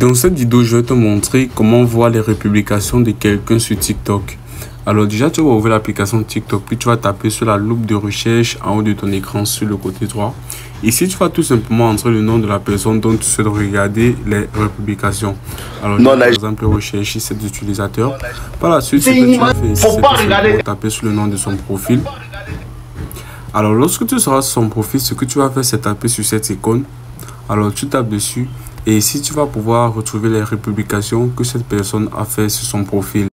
Dans cette vidéo, je vais te montrer comment voir les républications de quelqu'un sur TikTok. Alors déjà, tu vas ouvrir l'application TikTok, puis tu vas taper sur la loupe de recherche en haut de ton écran sur le côté droit. Ici, tu vas tout simplement entrer le nom de la personne dont tu souhaites regarder les républications. Alors, non, par exemple, rechercher cet utilisateur. Par la suite, ce que tu vas faire ici, c'est taper sur le nom de son profil. Alors, lorsque tu seras sur son profil, ce que tu vas faire, c'est taper sur cette icône. Alors, tu tapes dessus et ici, tu vas pouvoir retrouver les républications que cette personne a fait sur son profil.